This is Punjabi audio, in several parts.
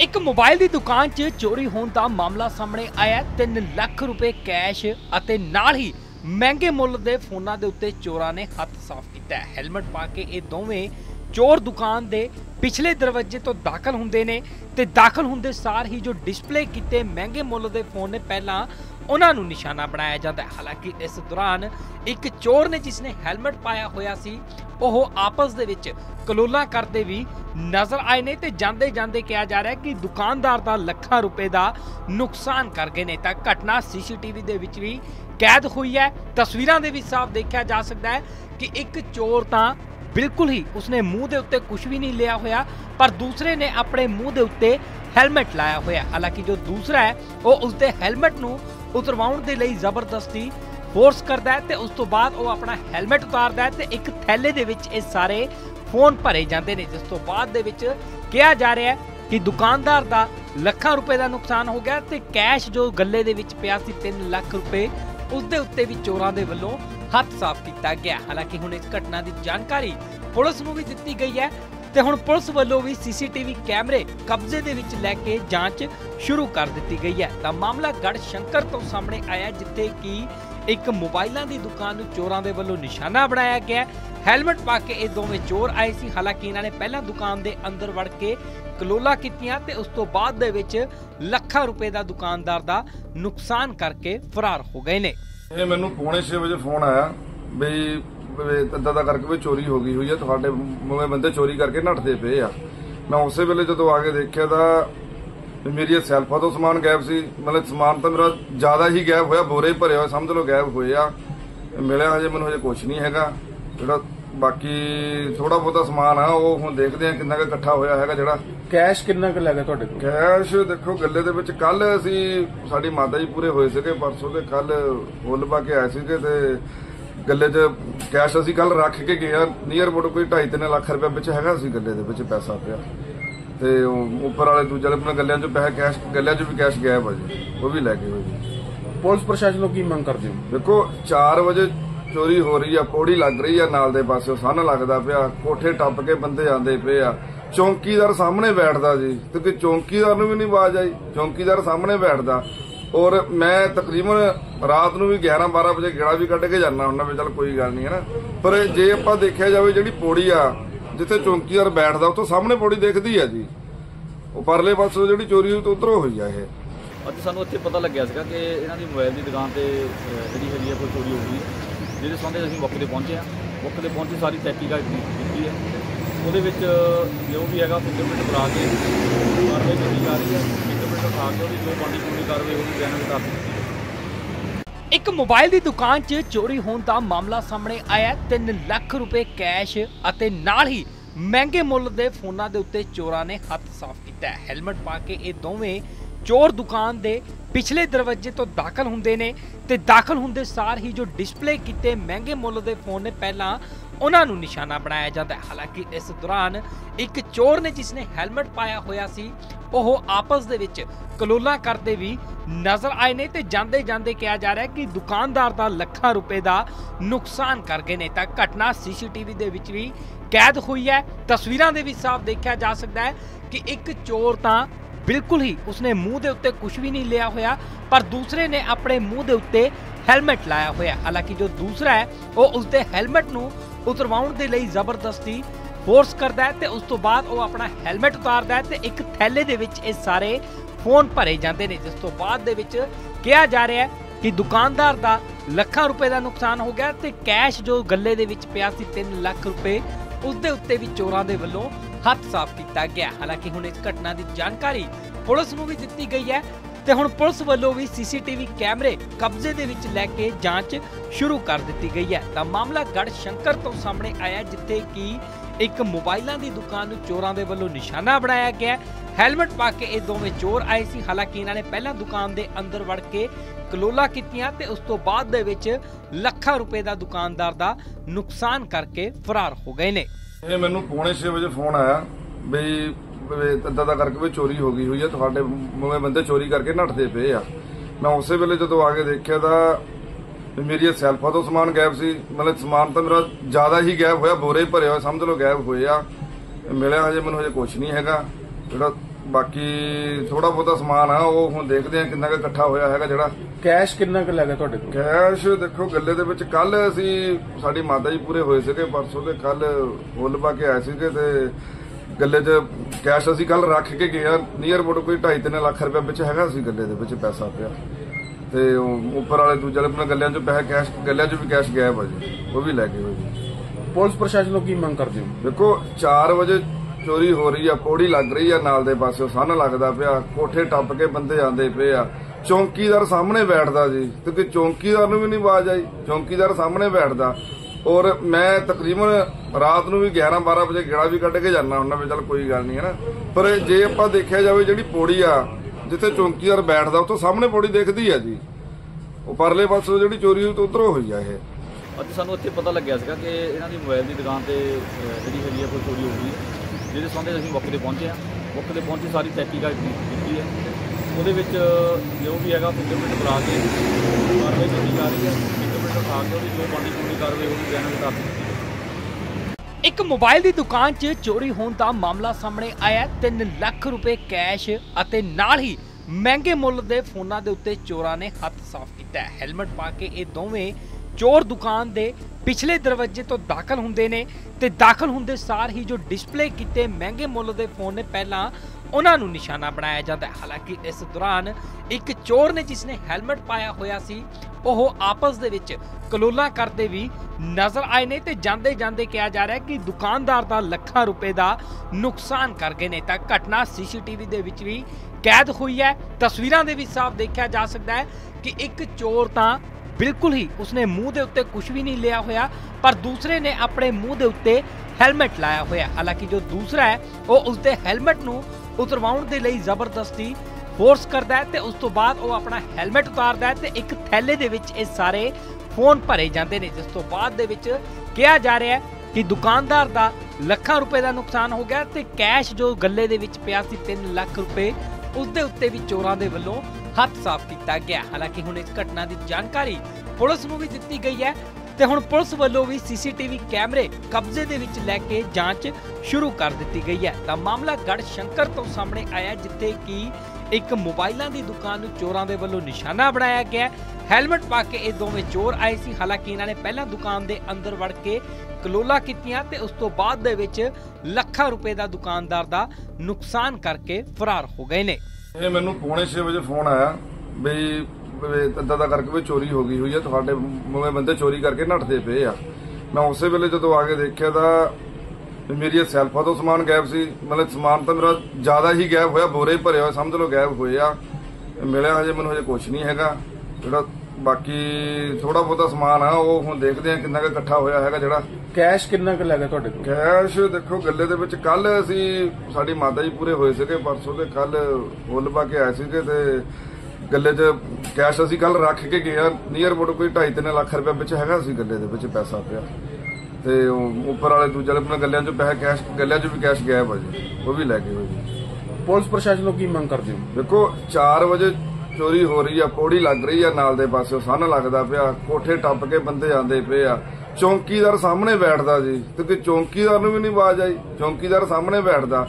ਇੱਕ ਮੋਬਾਈਲ ਦੀ ਦੁਕਾਨ 'ਚ ਚੋਰੀ ਹੋਣ ਦਾ ਮਾਮਲਾ ਸਾਹਮਣੇ ਆਇਆ 3 ਲੱਖ ਰੁਪਏ ਕੈਸ਼ ਅਤੇ ਨਾਲ ਹੀ ਮਹਿੰਗੇ ਮੁੱਲ ਦੇ ਫੋਨਾਂ ਦੇ ਉੱਤੇ ਚੋਰਾਂ ਨੇ ਹੱਥ ਸਾਫ਼ ਕੀਤਾ ਹੈਲਮਟ ਪਾ ਕੇ ਇਹ ਦੋਵੇਂ ਚੋਰ ਦੁਕਾਨ ਦੇ ਪਿਛਲੇ ਦਰਵਾਜ਼ੇ ਤੋਂ ਦਾਖਲ ਹੁੰਦੇ ਨੇ ਤੇ ਦਾਖਲ ਹੁੰਦੇ ਸਾਰ ਹੀ ਜੋ ਡਿਸਪਲੇ ਕੀਤੇ ਮਹਿੰਗੇ ਮੁੱਲ ਦੇ ਫੋਨ ਨੇ ਪਹਿਲਾਂ ਉਹਨਾਂ ਨੂੰ ਨਿਸ਼ਾਨਾ ਬਣਾਇਆ ਜਾਂਦਾ ਹੈ। ਹਾਲਾਂਕਿ ਇਸ ਦੌਰਾਨ ਇੱਕ ਚੋਰ ਨੇ ਜਿਸ ਨੇ ਹੈਲਮਟ ਪਾਇਆ ਹੋਇਆ ਸੀ, ਉਹ ਆਪਸ ਦੇ ਵਿੱਚ ਕਲੋਲਾ ਕਰਦੇ ਵੀ ਨਜ਼ਰ ਆਏ ਨੇ ਤੇ ਜਾਂਦੇ ਜਾਂਦੇ ਕਿਹਾ ਜਾ ਰਿਹਾ ਕਿ ਦੁਕਾਨਦਾਰ ਦਾ ਲੱਖਾਂ ਰੁਪਏ ਦਾ ਨੁਕਸਾਨ ਕਰ ਗਏ ਨੇ। ਤਾਂ ਘਟਨਾ ਸੀਸੀਟੀਵੀ ਦੇ ਵਿੱਚ ਵੀ ਕੈਦ ਹੋਈ ਹੈ। ਤਸਵੀਰਾਂ ਦੇ ਵਿੱਚ ਸਾਫ਼ ਦੇਖਿਆ ਜਾ ਸਕਦਾ ਹੈ ਕਿ ਇੱਕ ਚੋਰ ਤਾਂ ਬਿਲਕੁਲ ਹੀ ਉਸਨੇ ਮੂੰਹ ਦੇ ਉੱਤੇ ਕੁਝ ਵੀ ਨਹੀਂ ਲਿਆ ਹੋਇਆ, ਪਰ ਦੂਸਰੇ ਨੇ ਆਪਣੇ ਮੂੰਹ ਦੇ ਉੱਤੇ ਹੈਲਮਟ ਲਾਇਆ ਹੋਇਆ। ਹਾਲਾਂਕਿ ਜੋ ਦੂਸਰਾ ਹੈ, ਉਹ ਉਸਦੇ ਹੈਲਮਟ ਨੂੰ ਉਤਰਵਾਉਣ ਦੇ ਲਈ ਜ਼ਬਰਦਸਤੀ ਫੋਰਸ ਕਰਦਾ ਹੈ ਤੇ ਉਸ ਤੋਂ ਬਾਅਦ ਉਹ ਆਪਣਾ ਹੈਲਮਟ ਉਤਾਰਦਾ ਹੈ ਤੇ ਇੱਕ ਥੈਲੇ ਦੇ ਵਿੱਚ ਇਹ ਸਾਰੇ ਫੋਨ ਭਰੇ ਜਾਂਦੇ ਨੇ, ਜਿਸ ਤੋਂ ਬਾਅਦ ਦੇ ਵਿੱਚ ਕਿਹਾ ਜਾ ਰਿਹਾ ਹੈ ਕਿ ਦੁਕਾਨਦਾਰ ਦਾ ਲੱਖਾਂ ਰੁਪਏ ਦਾ ਨੁਕਸਾਨ ਹੋ ਗਿਆ ਤੇ ਕੈਸ਼ ਜੋ ਗੱਲੇ ਦੇ ਵਿੱਚ ਪਿਆ ਸੀ 3 ਲੱਖ ਰੁਪਏ ਉਸ ਦੇ ਉੱਤੇ ਵੀ ਚੋਰਾਂ ਦੇ ਵੱਲੋਂ ਹੱਥ ਸਾਫ਼ ਕੀਤਾ ਗਿਆ। ਹਾਲਾਂਕਿ ਹੁਣ ਇਸ ਘਟਨਾ ਦੀ ਜਾਣਕਾਰੀ ਪੁਲਿਸ ਨੂੰ ਵੀ ਦਿੱਤੀ ਗਈ ਹੈ ਤੇ ਹੁਣ ਪੁਲਿਸ ਵੱਲੋਂ ਵੀ ਸੀਸੀਟੀਵੀ ਕੈਮਰੇ ਕਬਜ਼ੇ ਦੇ ਵਿੱਚ ਲੈ ਕੇ ਜਾਂਚ ਸ਼ੁਰੂ ਕਰ ਦਿੱਤੀ ਗਈ ਹੈ। ਤਾਂ ਮਾਮਲਾ ਗੜ ਸ਼ੰਕਰ ਤੋਂ ਸਾਹਮਣੇ ਆਇਆ ਜਿੱਥੇ ਕਿ ਇੱਕ ਮੋਬਾਈਲਾਂ ਦੀ ਦੁਕਾਨ ਨੂੰ ਚੋਰਾਂ ਦੇ ਵੱਲੋਂ ਨਿਸ਼ਾਨਾ ਬਣਾਇਆ ਗਿਆ ਹੈਲਮਟ ਪਾ ਕੇ ਇਹ ਦੋਵੇਂ ਚੋਰ ਆਏ ਸੀ। ਹਾਲਾਂਕਿ ਇਹਨਾਂ ਨੇ ਪਹਿਲਾਂ ਦੁਕਾਨ ਦੇ ਅੰਦਰ ਵੜ ਕੇ ਕਲੋਲਾ ਕੀਤੀਆਂ ਤੇ ਉਸ ਤੋਂ ਬਾਅਦ ਦੇ ਵਿੱਚ ਲੱਖਾਂ ਰੁਪਏ ਦਾ ਦੁਕਾਨਦਾਰ ਦਾ ਨੁਕਸਾਨ ਕਰਕੇ ਫਰਾਰ ਹੋ ਗਏ ਨੇ। ਇਹ ਮੈਨੂੰ ਪੌਣੇ 6 ਵਜੇ ਫੋਨ ਆਇਆ ਵੀ ਅੱਦਾ ਦਾ ਕਰਕੇ ਵੀ ਚੋਰੀ ਹੋ ਗਈ ਹੋਈ ਆ, ਤੁਹਾਡੇ ਮੂਵੇਂ ਬੰਦੇ ਚੋਰੀ ਕਰਕੇ ਨੱਠਦੇ ਪਏ ਆ। ਮੈਂ ਉਸੇ ਵੇਲੇ ਜਦੋਂ ਆ ਕੇ ਦੇਖਿਆ ਤਾਂ ਵੀ ਮੇਰੀ ਇਹ ਸੈਲਫਾਂ ਤੋਂ ਸਮਾਨ ਗਾਇਬ ਸੀ। ਮਤਲਬ ਸਮਾਨ ਤਾਂ ਮੇਰਾ ਜ਼ਿਆਦਾ ਹੀ ਗਾਇਬ ਹੋਇਆ, ਬੋਰੇ ਭਰੇ ਹੋਏ, ਸਮਝ ਲਓ ਗਾਇਬ ਹੋਏ ਆ। ਮਿਲਿਆ ਹਜੇ ਮੈਨੂੰ ਹਜੇ ਕੁਝ ਨਹੀਂ ਹੈਗਾ। ਜਿਹੜਾ ਬਾਕੀ ਥੋੜਾ ਬਹੁਤਾ ਸਮਾਨ ਆ, ਉਹ ਹੁਣ ਦੇਖਦੇ ਆ ਕਿੰਨਾ ਕੁ ਇਕੱਠਾ ਹੋਇਆ ਹੈਗਾ ਜਿਹੜਾ। ਕੈਸ਼ ਕਿੰਨਾ ਕੁ ਲੱਗਾ ਤੁਹਾਡੇ ਕੋਲ? ਕੈਸ਼ ਦੇਖੋ ਗੱਲੇ ਦੇ ਵਿੱਚ ਕੱਲ ਅਸੀਂ ਸਾਡੀ ਮਾਤਾ ਜੀ ਪੂਰੇ ਹੋਏ ਸੀਗੇ ਪਰਸੋਂ ਤੇ ਕੱਲ ਫੁੱਲ ਪਾ ਕੇ ਆਏ ਸੀਗੇ ਤੇ ਗੱਲੇ 'ਚ ਕੈਸ਼ ਅਸੀਂ ਕੱਲ ਰੱਖ ਕੇ ਗਏ ਆ। ਨੀਅਰ ਅਬਾਊਟ ਕੋਈ 2.5 ਲੱਖ ਰੁਪਏ ਵਿੱਚ ਹੈਗਾ ਸੀ ਗੱਲੇ ਦੇ ਵਿੱਚ ਪੈਸਾ ਪਿਆ। ਤੇ ਉੱਪਰ ਵਾਲੇ ਦੂਜੇ ਆਪਣੇ ਗੱਲਿਆਂ 'ਚ ਪੈਸੇ ਕੈਸ਼ ਗੱਲਿਆਂ 'ਚ ਵੀ ਕੈਸ਼ ਗਾਇਬ ਆ ਜੀ ਉਹ ਵੀ ਲੈ ਗਏ ਹੋਏ ਜੀ। ਪੁਲਿਸ ਪ੍ਰਸ਼ਾਸਨ ਤੋਂ ਕੀ ਮੰਗ ਕਰਦੇ ਹੋ? ਦੇਖੋ 4 ਵਜੇ ਚੋਰੀ ਹੋ ਰਹੀ ਆ ਪੌੜੀ ਲੱਗ ਰਹੀ ਆ ਨਾਲ ਦੇ ਪਾਸੇ ਸੰਨ ਲੱਗਦਾ ਪਿਆ ਕੋਠੇ ਟੱਪ ਕੇ ਬੰਦੇ ਆਂਦੇ ਪਏ ਆ। ਚੌਂਕੀਦਾਰ ਸਾਹਮਣੇ ਬੈਠਦਾ ਜੀ, ਕਿਉਂਕਿ ਚੌਂਕੀਦਾਰ ਨੂੰ ਵੀ ਨਹੀਂ ਆਵਾਜ਼ ਆਈ, ਚੌਂਕੀਦਾਰ ਸਾਹਮਣੇ ਬੈਠਦਾ। ਔਰ ਮੈਂ ਤਕਰੀਬਨ ਰਾਤ ਨੂੰ ਵੀ 11 12 ਵਜੇ ਗੇੜਾ ਵੀ ਕੱਢ ਕੇ ਜਾਣਾ ਹੁੰਦਾ ਵੀ ਚੱਲ ਕੋਈ ਗੱਲ ਨਹੀਂ ਹੈ ਨਾ? ਪਰ ਜੇ ਆਪਾਂ ਦੇਖਿਆ ਜਾਵੇ ਜਿਹੜੀ ਪੌੜੀ ਆ, ਜਿੱਥੇ ਚੌਂਕੀਦਾਰ ਬੈਠਦਾ, ਉੱਥੋਂ ਸਾਹਮਣੇ ਪੌੜੀ ਦਿਖਦੀ ਆ ਜੀ। ਉਹ ਪਰਲੇ ਪਾਸੋਂ ਜਿਹੜੀ ਚੋਰੀ ਹੋਈ ਤੇ ਉਧਰੋਂ ਹੋਈ ਆ ਇਹ। ਅੱਜ ਸਾਨੂੰ ਇੱਥੇ ਪਤਾ ਲੱਗਿਆ ਸੀਗਾ ਕਿ ਇਹਨਾਂ ਦੀ ਮੋਬਾਈਲ ਦੀ ਦੁਕਾਨ ਤੇ ਜਿਹੜੀ ਹੈਗੀ ਆ, ਕੋਈ ਚੋਰੀ ਹੋ ਗਈ ਹੈ। ਜਿਹਦੇ ਸੰਬੰਧ ਅਸੀਂ ਮੌਕੇ ਤੇ ਪਹੁੰਚੇ ਆ ਮੌਕੇ ਤੇ ਪਹੁੰਚੀ ਸਾਰੀ ਤਹਿਕੀਕਾਤ ਕੀਤੀ ਹੈ। ਉਹਦੇ ਵਿੱਚ ਜੋ ਵੀ ਹੈਗਾ ਫਿੰਗਰਪ੍ਰਿੰਟ ਕਰਾ ਕੇ ਕਾਰਵਾਈ ਕੀਤੀ ਜਾ ਰਹੀ ਹੈ। ਫਿੰਗਰਪ੍ਰਿੰਟ ਉਠਾ ਕੇ ਉਹਦੀ ਜੋ ਬਣਦੀ ਪੂਰੀ ਕਾਰਵਾਈ ਉਹਦੀ ਬਿਆਨ ਕਰ ਦਿੱਤੀ ਇੱਕ ਮੋਬਾਈਲ ਦੀ ਦੁਕਾਨ 'ਚ ਚੋਰੀ ਹੋਣ ਦਾ ਮਾਮਲਾ ਸਾਹਮਣੇ ਆਇਆ 3 ਲੱਖ ਰੁਪਏ ਕੈਸ਼ ਅਤੇ ਨਾਲ ਹੀ ਮਹਿੰਗੇ ਮੁੱਲ ਦੇ ਫੋਨਾਂ ਦੇ ਉੱਤੇ ਚੋਰਾਂ ਨੇ ਹੱਥ ਸਾਫ਼ ਕੀਤਾ ਹੈਲਮਟ ਪਾ ਕੇ ਇਹ ਦੋਵੇਂ ਚੋਰ ਦੁਕਾਨ ਦੇ ਪਿਛਲੇ ਦਰਵਾਜ਼ੇ ਤੋਂ ਦਾਖਲ ਹੁੰਦੇ ਨੇ ਤੇ ਦਾਖਲ ਹੁੰਦੇ ਸਾਰ ਹੀ ਜੋ ਡਿਸਪਲੇ ਕੀਤੇ ਮਹਿੰਗੇ ਮੁੱਲ ਦੇ ਫੋਨ ਨੇ, ਪਹਿਲਾਂ ਉਹਨਾਂ ਨੂੰ ਨਿਸ਼ਾਨਾ ਬਣਾਇਆ ਜਾਂਦਾ ਹੈ। ਹਾਲਾਂਕਿ ਇਸ ਦੌਰਾਨ ਇੱਕ ਚੋਰ ਨੇ ਜਿਸ ਨੇ ਹੈਲਮਟ ਪਾਇਆ ਹੋਇਆ ਸੀ, ਉਹ ਆਪਸ ਦੇ ਵਿੱਚ ਕਲੋਲਾ ਕਰਦੇ ਵੀ ਨਜ਼ਰ ਆਏ ਨੇ ਤੇ ਜਾਂਦੇ ਜਾਂਦੇ ਕਿਹਾ ਜਾ ਰਿਹਾ ਕਿ ਦੁਕਾਨਦਾਰ ਦਾ ਲੱਖਾਂ ਰੁਪਏ ਦਾ ਨੁਕਸਾਨ ਕਰ ਗਏ ਨੇ। ਤਾਂ ਘਟਨਾ ਸੀਸੀਟੀਵੀ ਦੇ ਵਿੱਚ ਵੀ ਕੈਦ ਹੋਈ ਹੈ। ਤਸਵੀਰਾਂ ਦੇ ਵਿੱਚ ਸਾਫ਼ ਦੇਖਿਆ ਜਾ ਸਕਦਾ ਹੈ ਕਿ ਇੱਕ ਚੋਰ ਤਾਂ ਬਿਲਕੁਲ ਹੀ ਉਸਨੇ ਮੂੰਹ ਦੇ ਉੱਤੇ ਕੁਝ ਵੀ ਨਹੀਂ ਲਿਆ ਹੋਇਆ, ਪਰ ਦੂਸਰੇ ਨੇ ਆਪਣੇ ਮੂੰਹ ਦੇ ਉੱਤੇ ਹੈਲਮਟ ਲਾਇਆ ਹੋਇਆ ਹਾਲਾਂਕਿ ਜੋ ਦੂਸਰਾ ਹੈ, ਉਹ ਉਸਦੇ ਹੈਲਮਟ ਨੂੰ ਉਤਰਵਾਉਣ ਦੇ ਲਈ ਜ਼ਬਰਦਸਤੀ ਫੋਰਸ ਕਰਦਾ ਹੈ ਤੇ ਉਸ ਤੋਂ ਬਾਅਦ ਉਹ ਆਪਣਾ ਹੈਲਮਟ ਉਤਾਰਦਾ ਹੈ ਤੇ ਇੱਕ ਥੈਲੇ ਦੇ ਵਿੱਚ ਇਹ ਸਾਰੇ ਫੋਨ ਭਰੇ ਜਾਂਦੇ ਨੇ, ਜਿਸ ਤੋਂ ਬਾਅਦ ਦੇ ਵਿੱਚ ਕਿਹਾ ਜਾ ਰਿਹਾ ਹੈ ਕਿ ਦੁਕਾਨਦਾਰ ਦਾ ਲੱਖਾਂ ਰੁਪਏ ਦਾ ਨੁਕਸਾਨ ਹੋ ਗਿਆ ਤੇ ਕੈਸ਼ ਜੋ ਗੱਲੇ ਦੇ ਵਿੱਚ ਪਿਆ ਸੀ 3 ਲੱਖ ਰੁਪਏ ਉਸ ਦੇ ਉੱਤੇ ਵੀ ਚੋਰਾਂ ਦੇ ਵੱਲੋਂ ਹੱਥ ਸਾਫ਼ ਕੀਤਾ ਗਿਆ। ਹਾਲਾਂਕਿ ਹੁਣ ਇਸ ਘਟਨਾ ਦੀ ਜਾਣਕਾਰੀ ਪੁਲਿਸ ਨੂੰ ਵੀ ਦਿੱਤੀ ਗਈ ਹੈ। ਤੇ ਹੁਣ ਪੁਲਿਸ ਵੱਲੋਂ ਵੀ ਸੀਸੀਟੀਵੀ ਕੈਮਰੇ ਕਬਜ਼ੇ ਦੇ ਵਿੱਚ ਲੈ ਕੇ ਜਾਂਚ ਸ਼ੁਰੂ ਕਰ ਦਿੱਤੀ ਗਈ ਹੈ। ਤਾਂ ਮਾਮਲਾ ਗੜ ਸ਼ੰਕਰ ਤੋਂ ਸਾਹਮਣੇ ਆਇਆ ਜਿੱਥੇ ਕਿ ਇੱਕ ਮੋਬਾਈਲਾਂ ਦੀ ਦੁਕਾਨ ਨੂੰ ਚੋਰਾਂ ਦੇ ਵੱਲੋਂ ਨਿਸ਼ਾਨਾ ਬਣਾਇਆ ਗਿਆ ਹੈਲਮਟ ਪਾ ਕੇ ਇਹ ਦੋਵੇਂ ਚੋਰ ਆਏ ਸੀ। ਹਾਲਾਂਕਿ ਇਹਨਾਂ ਨੇ ਪਹਿਲਾਂ ਦੁਕਾਨ ਦੇ ਅੰਦਰ ਵੜ ਕੇ ਕਲੋਲਾ ਕੀਤੀਆਂ ਤੇ ਉਸ ਤੋਂ ਬਾਅਦ ਦੇ ਵਿੱਚ ਲੱਖਾਂ ਰੁਪਏ ਦਾ ਦੁਕਾਨਦਾਰ ਦਾ ਨੁਕਸਾਨ ਕਰਕੇ ਫਰਾਰ ਹੋ ਗਏ ਨੇ। ਇਹ ਮੈਨੂੰ ਪੌਣੇ 6 ਵਜੇ ਫੋਨ ਆਇਆ ਵੀ ਅੱਦਾ ਦਾ ਕਰਕੇ ਵੀ ਚੋਰੀ ਹੋ ਗਈ ਹੋਈ ਹੈ ਤੁਹਾਡੇ ਮੂਵੇਂ ਬੰਦੇ ਚੋਰੀ ਕਰਕੇ ਨੱਠਦੇ ਪਏ ਆ। ਮੈਂ ਉਸੇ ਵੇਲੇ ਜਦੋਂ ਆ ਕੇ ਦੇਖਿਆ ਤਾਂ ਮੇਰੀ ਸੈਲਫਾਂ ਤੋਂ ਸਮਾਨ ਗਾਇਬ ਸੀ। ਮਤਲਬ ਸਮਾਨ ਤਾਂ ਮੇਰਾ ਜ਼ਿਆਦਾ ਹੀ ਗਾਇਬ ਹੋਇਆ ਬੋਰੇ ਭਰੇ ਹੋਏ ਸਮਝ ਲਓ ਗਾਇਬ ਹੋਏ ਆ। ਮਿਲਿਆ ਹਜੇ ਮੈਨੂੰ ਹਜੇ ਕੁਝ ਨਹੀਂ ਹੈਗਾ। ਜਿਹੜਾ ਬਾਕੀ ਥੋੜਾ ਬਹੁਤਾ ਸਮਾਨ ਆ ਉਹ ਹੁਣ ਦੇਖਦੇ ਆ ਕਿੰਨਾ ਕੁ ਇਕੱਠਾ ਹੋਇਆ ਹੈਗਾ ਜਿਹੜਾ। ਕੈਸ਼ ਕਿੰਨਾ ਕੁ ਲੱਗਾ ਤੁਹਾਡੇ ਕੋਲ? ਕੈਸ਼ ਦੇਖੋ ਗੱਲੇ ਦੇ ਵਿੱਚ ਕੱਲ ਅਸੀਂ ਸਾਡੀ ਮਾਤਾ ਜੀ ਪੂਰੇ ਹੋਏ ਸੀਗੇ ਪਰਸੋਂ ਤੇ ਕੱਲ ਫੁੱਲ ਪਾ ਕੇ ਆਏ ਸੀਗੇ ਤੇ ਗੱਲੇ 'ਚ ਕੈਸ਼ ਅਸੀਂ ਕੱਲ ਰੱਖ ਕੇ ਗਏ ਆ। ਨੀਅਰ ਅਬਾਊਟ ਕੋਈ 2.5 ਲੱਖ ਰੁਪਏ ਵਿੱਚ ਹੈਗਾ ਸੀ ਗੱਲੇ ਦੇ ਵਿੱਚ ਪੈਸਾ ਪਿਆ। ਤੇ ਉੱਪਰ ਵਾਲੇ ਦੂਜੇ ਆਪਣੇ ਗੱਲਿਆਂ 'ਚ ਪੈਸਾ ਕੈਸ਼ ਗੱਲਿਆਂ 'ਚ ਵੀ ਕੈਸ਼ ਗਿਆ ਭਾਜੀ ਉਹ ਵੀ ਲੈ ਗਏ ਭਾਜੀ ਪੁਲਿਸ ਪ੍ਰਸ਼ਾਸਨ ਤੋਂ ਕੀ ਮੰਗ ਕਰਦੇ ਹੋ? ਦੇਖੋ 4 ਵਜੇ ਚੋਰੀ ਹੋ ਰਹੀ ਆ ਪੌੜੀ ਲੱਗ ਰਹੀ ਆ ਨਾਲ ਦੇ ਪਾਸੇ ਸੰਨ ਲੱਗਦਾ ਪਿਆ। ਕੋਠੇ ਟੱਪ ਕੇ ਬੰਦੇ ਆਂਦੇ ਪਏ ਆ। ਚੌਂਕੀਦਾਰ ਸਾਹਮਣੇ ਬੈਠਦਾ ਜੀ। ਕਿਉਂਕਿ ਚੌਂਕੀਦਾਰ ਨੂੰ ਵੀ ਨਹੀਂ ਆਵਾਜ਼ ਆਈ। ਚੌਂਕੀਦਾਰ ਸਾਹਮਣੇ ਬੈਠਦਾ। ਔਰ ਮੈਂ ਤਕਰੀਬਨ ਰਾਤ ਨੂੰ ਵੀ 11 12 ਵਜੇ ਗੇੜਾ ਵੀ ਕੱਢ ਕੇ ਜਾਂਦਾ ਹੁੰਦਾ ਵੀ ਚੱਲ ਕੋਈ ਗੱਲ ਨਹੀਂ ਹੈ ਨਾ। ਪਰ ਜੇ ਆਪਾਂ ਦੇਖਿਆ ਜਾਵੇ ਜਿਹੜੀ ਪੌੜੀ ਆ, ਜਿੱਥੇ ਚੌਂਕੀਦਾਰ ਬੈਠਦਾ, ਉੱਥੋਂ ਸਾਹਮਣੇ ਪੌੜੀ ਦੇਖਦੀ ਆ ਜੀ। ਉਹ ਪਰਲੇ ਪਾਸੋਂ ਜਿਹੜੀ ਚੋਰੀ ਹੋਈ ਤੋਂ ਉਧਰੋਂ ਹੋਈ ਆ ਇਹ। ਅੱਜ ਸਾਨੂੰ ਇੱਥੇ ਪਤਾ ਲੱਗਿਆ ਸੀਗਾ ਕਿ ਇਹਨਾਂ ਦੀ ਮੋਬਾਈਲ ਦੀ ਦੁਕਾਨ ਤੇ ਜਿਹੜੀ ਹੈਗੀ ਆ, ਕੋਈ ਚੋਰੀ ਹੋ ਗਈ ਹੈ। ਜਿਹਦੇ ਸੰਬੰਧ ਅਸੀਂ ਮੌਕੇ ਤੇ ਪਹੁੰਚੇ ਆ ਮੌਕੇ ਤੇ ਪਹੁੰਚੀ ਸਾਰੀ ਤਹਿਕੀਕਾਤ ਕੀਤੀ ਹੈ। ਉਹਦੇ ਵਿੱਚ ਜੋ ਵੀ ਹੈਗਾ ਫਿੰਗਰਪ੍ਰਿੰਟ ਬਣਾ ਕੇ ਕਾਰਵਾਈ ਕੀਤੀ ਜਾ ਰਹੀ ਹੈ ਫਿੰਗਰਪ੍ਰਿੰਟ ਕੇ ਉਹਦੀ ਜੋ ਬਣਦੀ ਪੂਰੀ ਕਾਰਵਾਈ ਹੋਊਗੀ ਬਿਆਨਾਂ ਦੇ ਦਿੱਤੀ। ਇੱਕ ਮੋਬਾਈਲ ਦੀ ਦੁਕਾਨ 'ਚ ਚੋਰੀ ਹੋਣ ਦਾ ਮਾਮਲਾ ਸਾਹਮਣੇ ਆਇਆ। 3 ਲੱਖ ਰੁਪਏ ਕੈਸ਼ ਅਤੇ ਨਾਲ ਹੀ ਮਹਿੰਗੇ ਮੁੱਲ ਦੇ ਫੋਨਾਂ ਦੇ ਉੱਤੇ ਚੋਰਾਂ ਨੇ ਹੱਥ ਸਾਫ਼ ਕੀਤਾ ਹੈਲਮਟ ਪਾ ਕੇ ਇਹ ਦੋਵੇਂ ਚੋਰ ਦੁਕਾਨ ਦੇ ਪਿਛਲੇ ਦਰਵਾਜ਼ੇ ਤੋਂ ਦਾਖਲ ਹੁੰਦੇ ਨੇ ਤੇ ਦਾਖਲ ਹੁੰਦੇ ਸਾਰ ਹੀ ਜੋ ਡਿਸਪਲੇ ਕੀਤੇ ਮਹਿੰਗੇ ਮੁੱਲ ਦੇ ਫੋਨ ਨੇ ਪਹਿਲਾਂ ਉਹਨਾਂ ਨੂੰ ਨਿਸ਼ਾਨਾ ਬਣਾਇਆ ਜਾਂਦਾ ਹੈ। ਹਾਲਾਂਕਿ ਇਸ ਦੌਰਾਨ ਇੱਕ ਚੋਰ ਨੇ ਜਿਸ ਨੇ ਹੈਲਮਟ ਪਾਇਆ ਹੋਇਆ ਸੀ, ਉਹ ਆਪਸ ਦੇ ਵਿੱਚ ਕਲੋਲਾ ਕਰਦੇ ਵੀ ਨਜ਼ਰ ਆਏ ਨੇ ਤੇ ਜਾਂਦੇ ਜਾਂਦੇ ਕਿਹਾ ਜਾ ਰਿਹਾ ਕਿ ਦੁਕਾਨਦਾਰ ਦਾ ਲੱਖਾਂ ਰੁਪਏ ਦਾ ਨੁਕਸਾਨ ਕਰ ਗਏ ਨੇ। ਤਾਂ ਘਟਨਾ ਸੀਸੀਟੀਵੀ ਦੇ ਵਿੱਚ ਵੀ ਕੈਦ ਹੋਈ ਹੈ। ਤਸਵੀਰਾਂ ਦੇ ਵਿੱਚ ਸਾਫ਼ ਦੇਖਿਆ ਜਾ ਸਕਦਾ ਹੈ ਕਿ ਇੱਕ ਚੋਰ ਤਾਂ ਬਿਲਕੁਲ ਹੀ ਉਸਨੇ ਮੂੰਹ ਦੇ ਉੱਤੇ ਕੁਝ ਵੀ ਨਹੀਂ ਲਿਆ ਹੋਇਆ, ਪਰ ਦੂਸਰੇ ਨੇ ਆਪਣੇ ਮੂੰਹ ਦੇ ਉੱਤੇ ਹੈਲਮਟ ਲਾਇਆ ਹੋਇਆ। ਹਾਲਾਂਕਿ ਜੋ ਦੂਸਰਾ ਹੈ, ਉਹ ਉਸਦੇ ਹੈਲਮਟ ਨੂੰ ਉਤਰਵਾਉਣ ਦੇ ਲਈ ਜ਼ਬਰਦਸਤੀ ਫੋਰਸ ਕਰਦਾ ਹੈ ਤੇ ਉਸ ਤੋਂ ਬਾਅਦ ਉਹ ਆਪਣਾ ਹੈਲਮਟ ਉਤਾਰਦਾ ਹੈ ਤੇ ਇੱਕ ਥੈਲੇ ਦੇ ਵਿੱਚ ਇਹ ਸਾਰੇ ਫੋਨ ਭਰੇ ਜਾਂਦੇ ਨੇ, ਜਿਸ ਤੋਂ ਬਾਅਦ ਦੇ ਵਿੱਚ ਕਿਹਾ ਜਾ ਰਿਹਾ ਹੈ ਕਿ ਦੁਕਾਨਦਾਰ ਦਾ ਲੱਖਾਂ ਰੁਪਏ ਦਾ ਨੁਕਸਾਨ ਹੋ ਗਿਆ ਤੇ ਕੈਸ਼ ਜੋ ਗੱਲੇ ਦੇ ਵਿੱਚ ਪਿਆ ਸੀ 3 ਲੱਖ ਰੁਪਏ ਉਸ ਦੇ ਉੱਤੇ ਵੀ ਚੋਰਾਂ ਦੇ ਵੱਲੋਂ ਹੱਥ ਸਾਫ਼ ਕੀਤਾ ਗਿਆ। ਹਾਲਾਂਕਿ ਹੁਣ ਇਸ ਘਟਨਾ ਦੀ ਜਾਣਕਾਰੀ ਪੁਲਿਸ ਨੂੰ ਵੀ ਦਿੱਤੀ ਗਈ ਹੈ ਤੇ ਹੁਣ ਪੁਲਿਸ ਵੱਲੋਂ ਵੀ ਸੀਸੀਟੀਵੀ ਕੈਮਰੇ ਕਬਜ਼ੇ ਦੇ ਵਿੱਚ ਲੈ ਕੇ ਜਾਂਚ ਸ਼ੁਰੂ ਕਰ ਦਿੱਤੀ ਗਈ ਹੈ। ਤਾਂ ਮਾਮਲਾ ਗੜ ਸ਼ੰਕਰ ਤੋਂ ਸਾਹਮਣੇ ਆਇਆ, ਜਿੱਥੇ ਕਿ ਇੱਕ ਮੋਬਾਈਲਾਂ ਦੀ ਦੁਕਾਨ ਨੂੰ ਚੋਰਾਂ ਦੇ ਵੱਲੋਂ ਨਿਸ਼ਾਨਾ ਬਣਾਇਆ ਗਿਆ ਹੈਲਮਟ ਪਾ ਕੇ ਇਹ ਦੋਵੇਂ ਚੋਰ ਆਏ ਸੀ। ਹਾਲਾਂਕਿ ਇਹਨਾਂ ਨੇ ਪਹਿਲਾਂ ਦੁਕਾਨ ਦੇ ਅੰਦਰ ਵੜ ਕੇ ਕਲੋਲਾ ਕੀਤੀਆਂ ਤੇ ਉਸ ਤੋਂ ਬਾਅਦ ਦੇ ਵਿੱਚ ਲੱਖਾਂ ਰੁਪਏ ਦਾ ਦੁਕਾਨਦਾਰ ਦਾ ਨੁਕਸਾਨ ਕਰਕੇ ਫਰਾਰ ਹੋ ਗਏ ਨੇ। ਇਹ ਮੈਨੂੰ ਪੌਣੇ 6 ਵਜੇ ਫੋਨ ਆਇਆ ਵੀ ਵੀ ਏਦਾਂ ਦਾ ਕਰਕੇ ਵੀ ਚੋਰੀ ਹੋ ਗਈ ਹੋਈ ਹੈ ਤੁਹਾਡੇ ਮੂਵੇਂ ਬੰਦੇ ਚੋਰੀ ਕਰਕੇ ਨੱਠਦੇ ਪਏ ਆ। ਮੈਂ ਉਸੇ ਵੇਲੇ ਜਦੋਂ ਆ ਕੇ ਦੇਖਿਆ ਤਾਂ ਵੀ ਮੇਰੀਆਂ ਸੈਲਫਾਂ ਤੋਂ ਸਮਾਨ ਗਾਇਬ ਸੀ। ਮਤਲਬ ਸਮਾਨ ਤਾਂ ਮੇਰਾ ਜ਼ਿਆਦਾ ਹੀ ਗਾਇਬ ਹੋਇਆ ਬੋਰੇ ਭਰੇ ਹੋਏ ਸਮਝ ਲਓ ਗਾਇਬ ਹੋਏ ਆ। ਮਿਲਿਆ ਹਜੇ ਮੈਨੂੰ ਹਜੇ ਕੁਝ ਨਹੀਂ ਹੈਗਾ। ਜਿਹੜਾ ਬਾਕੀ ਥੋੜਾ ਬਹੁਤਾ ਸਮਾਨ ਆ ਉਹ ਹੁਣ ਦੇਖਦੇ ਆ ਕਿੰਨਾ ਕੁ ਇਕੱਠਾ ਹੋਇਆ ਹੈਗਾ ਜਿਹੜਾ। ਕੈਸ਼ ਕਿੰਨਾ ਕੁ ਲੱਗਾ ਤੁਹਾਡੇ ਕੋਲ? ਕੈਸ਼ ਦੇਖੋ ਗੱਲੇ ਦੇ ਵਿੱਚ ਕੱਲ ਅਸੀਂ ਸਾਡੀ ਮਾਤਾ ਜੀ ਪੂਰੇ ਹੋਏ ਸੀਗੇ ਪਰਸੋਂ ਤੇ ਕੱਲ ਫੁੱਲ ਪਾ ਕੇ ਆਏ ਸੀਗੇ ਤੇ ਗੱਲੇ 'ਚ ਕੈਸ਼ ਅਸੀਂ ਕੱਲ ਰੱਖ ਕੇ ਗਏ ਆ। ਨੀਅਰ ਅਬਾਊਟ ਕੋਈ 2.5 ਲੱਖ ਰੁਪਏ ਵਿੱਚ ਹੈਗਾ ਸੀ ਗੱਲੇ ਦੇ ਵਿੱਚ ਪੈਸਾ ਪਿਆ। ਤੇ ਉਹ ਉੱਪਰ ਵਾਲੇ ਦੂਜੇ ਵਾਲੇ ਆਪਣੇ ਗੱਲਿਆਂ 'ਚ ਪੈਸਾ ਕੈਸ਼ ਗੱਲਿਆਂ 'ਚ ਵੀ ਕੈਸ਼ ਗਿਆ ਭਾਜੀ ਉਹ ਵੀ ਲੈ ਗਏ ਭਾਜੀ ਪੁਲਿਸ ਪ੍ਰਸ਼ਾਸਨ ਤੋਂ ਕੀ ਮੰਗ ਕਰਦੇ ਹੋ? ਦੇਖੋ 4 ਵਜੇ ਚੋਰੀ ਹੋ ਰਹੀ ਆ ਪੌੜੀ ਲੱਗ ਰਹੀ ਆ ਨਾਲ ਦੇ ਪਾਸੇ ਸੰਨ ਲੱਗਦਾ ਪਿਆ ਕੋਠੇ ਟੱਪ ਕੇ ਬੰਦੇ ਆਂਦੇ ਪਏ ਆ। ਚੌਂਕੀਦਾਰ ਸਾਹਮਣੇ ਬੈਠਦਾ ਜੀ ਕਿਉਂਕਿ ਚੌਂਕੀਦਾਰ ਨੂੰ ਵੀ ਨਹੀਂ ਆਵਾਜ਼ ਆਈ ਚੌਂਕੀਦਾਰ ਸਾਹਮਣੇ ਬੈਠਦਾ।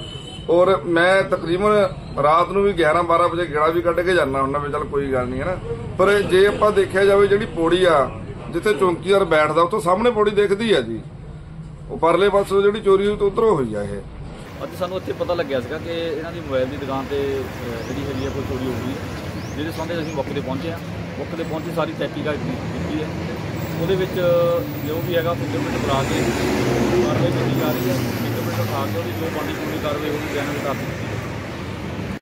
ਔਰ ਮੈਂ ਤਕਰੀਬਨ ਰਾਤ ਨੂੰ ਵੀ 11 12 ਵਜੇ ਗੇੜਾ ਵੀ ਕੱਢ ਕੇ ਜਾਂਦਾ ਹੁੰਦਾ ਵੀ ਚੱਲ ਕੋਈ ਗੱਲ ਨਹੀਂ ਹੈ ਨਾ। ਪਰ ਜੇ ਆਪਾਂ ਦੇਖਿਆ ਜਾਵੇ ਜਿਹੜੀ ਪੌੜੀ ਆ ਜਿੱਥੇ ਚੌਂਕੀਦਾਰ ਬੈਠਦਾ, ਉੱਥੋਂ ਸਾਹਮਣੇ ਪੌੜੀ ਦਿਖਦੀ ਆ ਜੀ। ਉਹ ਪਰਲੇ ਪਾਸੋਂ ਜਿਹੜੀ ਚੋਰੀ ਹੋਈ ਉਧਰੋਂ ਹੋਈ ਆ ਇਹ। ਅੱਜ ਸਾਨੂੰ ਇੱਥੇ ਪਤਾ ਲੱਗਿਆ ਸੀਗਾ ਕਿ ਇਹਨਾਂ ਦੀ ਮੋਬਾਈਲ ਦੀ ਦੁਕਾਨ ਤੇ ਜਿਹੜੀ ਹੈਗੀ ਆ, ਕੋਈ ਚੋਰੀ ਹੋ ਗਈ ਹੈ। ਜਿਹਦੇ ਸੰਬੰਧ ਅਸੀਂ ਮੌਕੇ ਤੇ ਪਹੁੰਚੇ ਆ ਮੌਕੇ ਤੇ ਪਹੁੰਚੀ ਸਾਰੀ ਤਹਿਕੀਕਾਤ ਕੀਤੀ ਹੈ। ਉਹਦੇ ਵਿੱਚ ਜੋ ਵੀ ਹੈਗਾ ਫਿੰਗਰਪ੍ਰਿੰਟ ਬਣਾ ਕੇ ਕਾਰਵਾਈ ਕੀਤੀ ਜਾ ਰਹੀ ਹੈ। ਫਿੰਗਰਪ੍ਰਿੰਟ ਉਠਾ ਕੇ ਉਹਦੀ ਜੋ ਬਣਦੀ ਪੂਰੀ ਕਾਰਵਾਈ ਹੋਊਗੀ ਬਿਆਨਾਂ ਦੇ